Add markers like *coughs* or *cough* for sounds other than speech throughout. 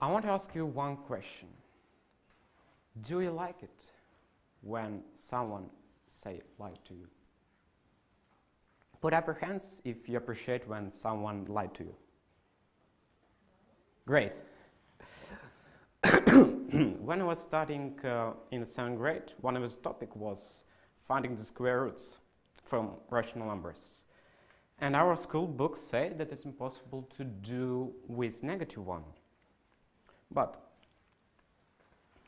I want to ask you one question. Do you like it when someone say lie to you? Put up your hands if you appreciate when someone lied to you. Great. *coughs* when I was studying uh, in seventh grade, one of his topic was finding the square roots from rational numbers. And our school books say that it's impossible to do with negative one. But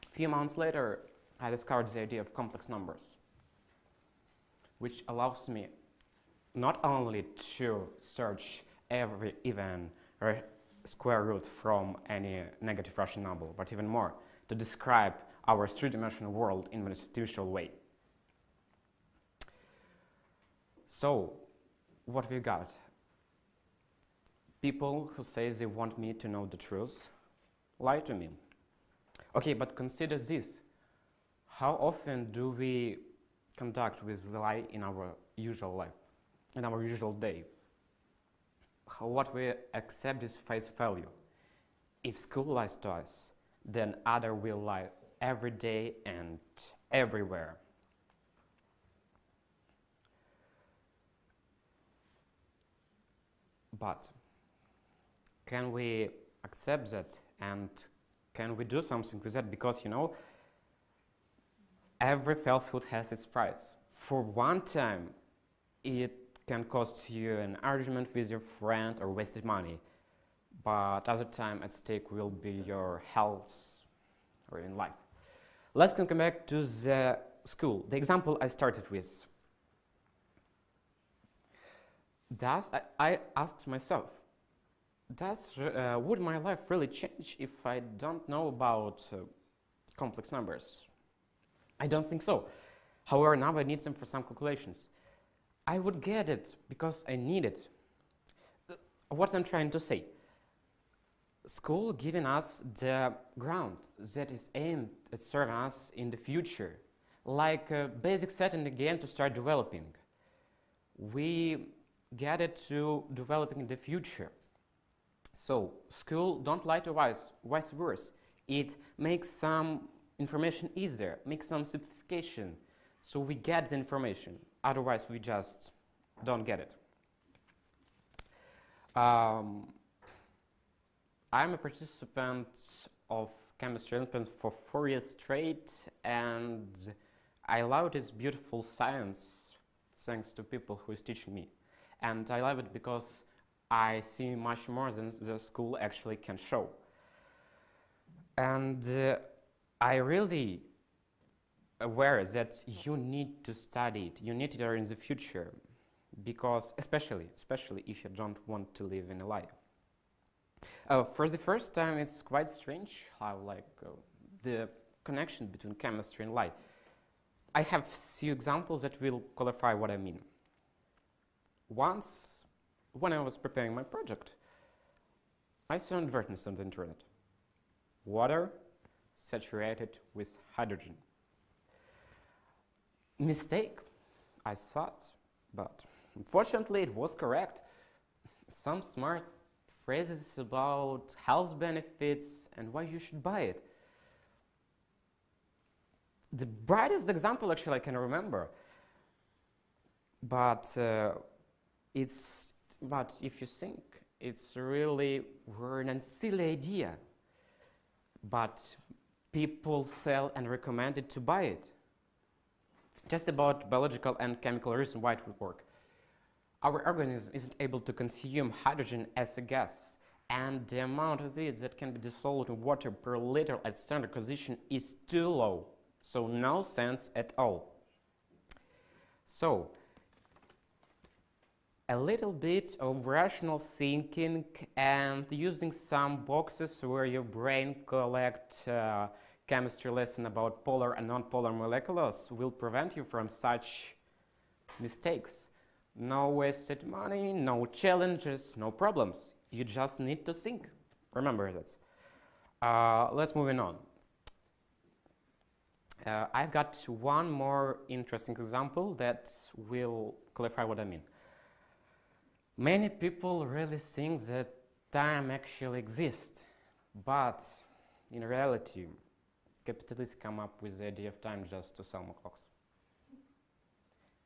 a few months later, I discovered the idea of complex numbers, which allows me not only to search every even square root from any negative rational number, but even more, to describe our three-dimensional world in an institutional way. So, what we got? People who say they want me to know the truth lie to me. Okay, but consider this. How often do we conduct with lie in our usual life, in our usual day? How, what we accept is face value. If school lies to us, then other will lie every day and everywhere. But can we accept that and can we do something with that? Because, you know, every falsehood has its price. For one time, it can cost you an argument with your friend or wasted money. But other time at stake will be your health or in life. Let's come back to the school, the example I started with. Thus, I, I asked myself, does, uh, would my life really change if I don't know about uh, complex numbers? I don't think so. However, now I need them for some calculations. I would get it because I need it. Uh, what I'm trying to say, school giving us the ground that is aimed at serving us in the future, like a basic setting again to start developing. We get it to developing in the future. So school don't lie to us, vice versa. It makes some information easier, makes some simplification, so we get the information. Otherwise, we just don't get it. Um, I'm a participant of chemistry Olympiads for four years straight, and I love this beautiful science thanks to people who is teaching me. And I love it because I see much more than the school actually can show. And uh, I really aware that you need to study it, you need it in the future, because especially, especially if you don't want to live in a lie. Uh, for the first time, it's quite strange how like uh, the connection between chemistry and lie. I have few examples that will clarify what I mean. Once when I was preparing my project, I saw an advertisement on the internet. Water saturated with hydrogen. Mistake, I thought, but unfortunately it was correct. Some smart phrases about health benefits and why you should buy it. The brightest example actually I can remember, but uh, it's but if you think, it's really a silly idea, but people sell and recommend it to buy it. Just about biological and chemical reason why it would work. Our organism isn't able to consume hydrogen as a gas, and the amount of it that can be dissolved in water per liter at standard condition is too low, so no sense at all. So, a little bit of rational thinking and using some boxes where your brain collects uh, chemistry lesson about polar and non-polar molecules will prevent you from such mistakes. No wasted money, no challenges, no problems. You just need to think. Remember that. Uh, let's move on. Uh, I've got one more interesting example that will clarify what I mean. Many people really think that time actually exists, But in reality, capitalists come up with the idea of time just to sell more clocks.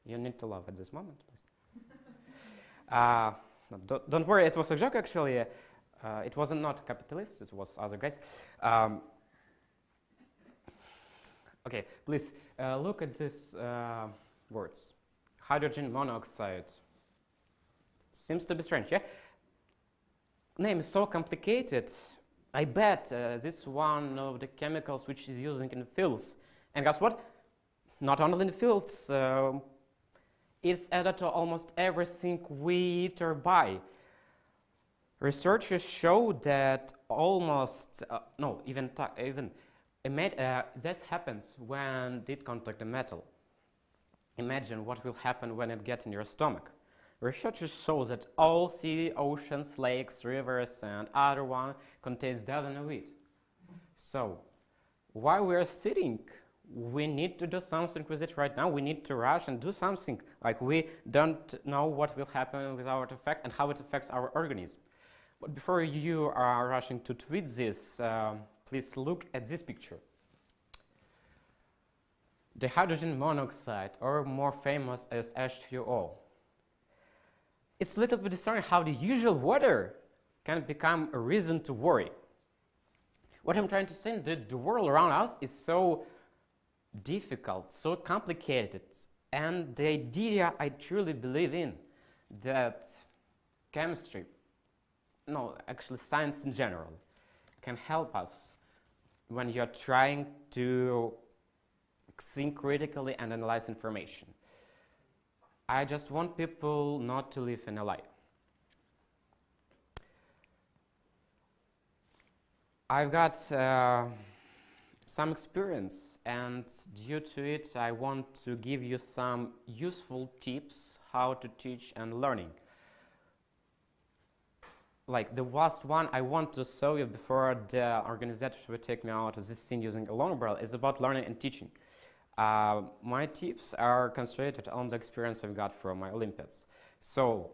You need to laugh at this moment, please. *laughs* uh, don't, don't, worry, it was a joke actually. Uh, it wasn't not capitalists, it was other guys. Um, okay, please uh, look at these uh, words. Hydrogen monoxide. Seems to be strange, yeah? Name is so complicated. I bet uh, this one of the chemicals which is using in the fields. And guess what? Not only in the fields, uh, it's added to almost everything we eat or buy. Researchers show that almost, uh, no, even, even uh, this happens when it contact a metal. Imagine what will happen when it gets in your stomach. Researchers show that all sea, oceans, lakes, rivers, and other one contains dozens of it. So, while we are sitting, we need to do something with it right now. We need to rush and do something. Like we don't know what will happen with our effect and how it affects our organism. But before you are rushing to tweet this, uh, please look at this picture. The hydrogen monoxide, or more famous as H2O, it's a little bit disturbing how the usual weather can become a reason to worry. What I'm trying to say is that the world around us is so difficult, so complicated, and the idea I truly believe in that chemistry, no, actually science in general, can help us when you're trying to think critically and analyze information. I just want people not to live in a lie. I've got uh, some experience and due to it I want to give you some useful tips how to teach and learning. Like the last one I want to show you before the organizers will take me out of this scene using a long umbrella is about learning and teaching. Uh, my tips are concentrated on the experience I've got from my Olympiads. So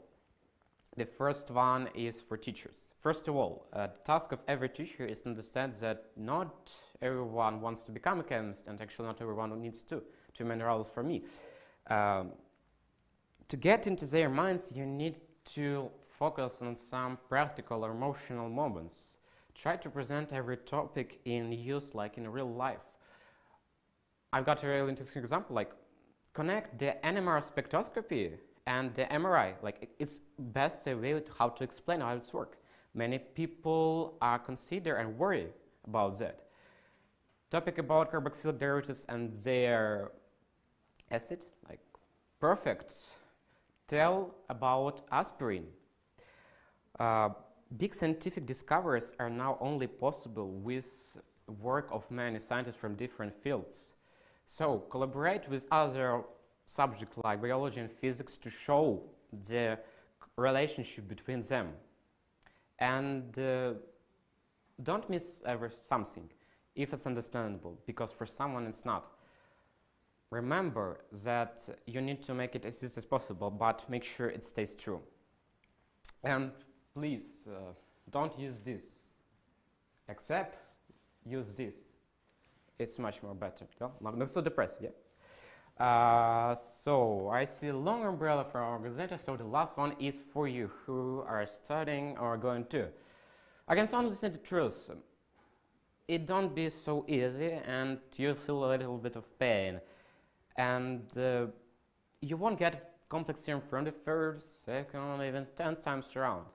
the first one is for teachers. First of all, uh, the task of every teacher is to understand that not everyone wants to become a chemist and actually not everyone needs to, to minerals for me. Um, to get into their minds, you need to focus on some practical or emotional moments. Try to present every topic in use like in real life. I've got a really interesting example, like connect the NMR spectroscopy and the MRI. Like it's best way to how to explain how it's work. Many people are consider and worry about that. Topic about carboxylic derivatives and their acid, like perfect. Tell about aspirin. Uh, big scientific discoveries are now only possible with work of many scientists from different fields. So collaborate with other subjects like biology and physics to show the relationship between them. And uh, don't miss ever something if it's understandable, because for someone it's not. Remember that you need to make it as easy as possible, but make sure it stays true. And please, uh, don't use this, except use this it's much more better. No? Not so depressed, yeah? Uh, so I see a long umbrella for our organization. So the last one is for you who are studying or going to. I can only say the truth. It don't be so easy and you feel a little bit of pain. And uh, you won't get complex theorem from the first, second, even 10 times around.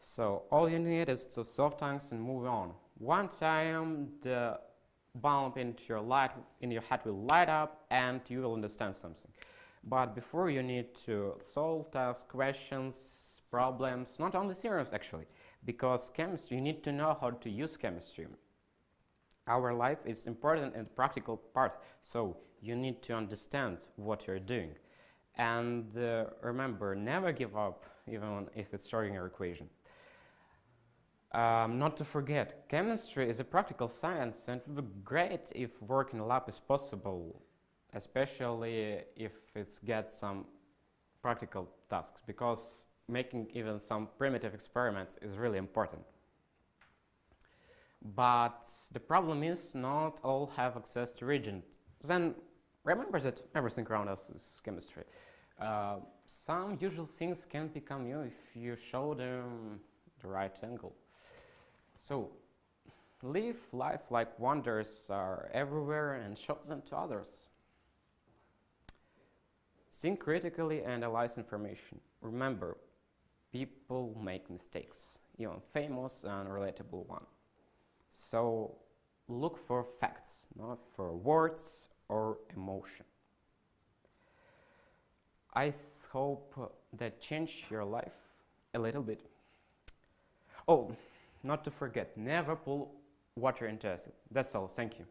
So all you need is to solve things and move on. One time the bulb into your light in your head will light up and you will understand something. But before you need to solve tasks, questions, problems, not only theorems actually, because chemistry, you need to know how to use chemistry. Our life is important and practical part, so you need to understand what you're doing. And uh, remember, never give up, even if it's Schrodinger equation. Um, not to forget, chemistry is a practical science and it would be great if work in a lab is possible, especially if it's get some practical tasks, because making even some primitive experiments is really important. But the problem is not all have access to reagent. Then remember that everything around us is chemistry. Uh, some usual things can become new if you show them the right angle. So live life like wonders are everywhere and show them to others. Think critically analyze information. Remember, people make mistakes, even famous and relatable ones. So look for facts, not for words or emotion. I hope that changed your life a little bit. Oh, not to forget, never pull water into acid. That's all. Thank you.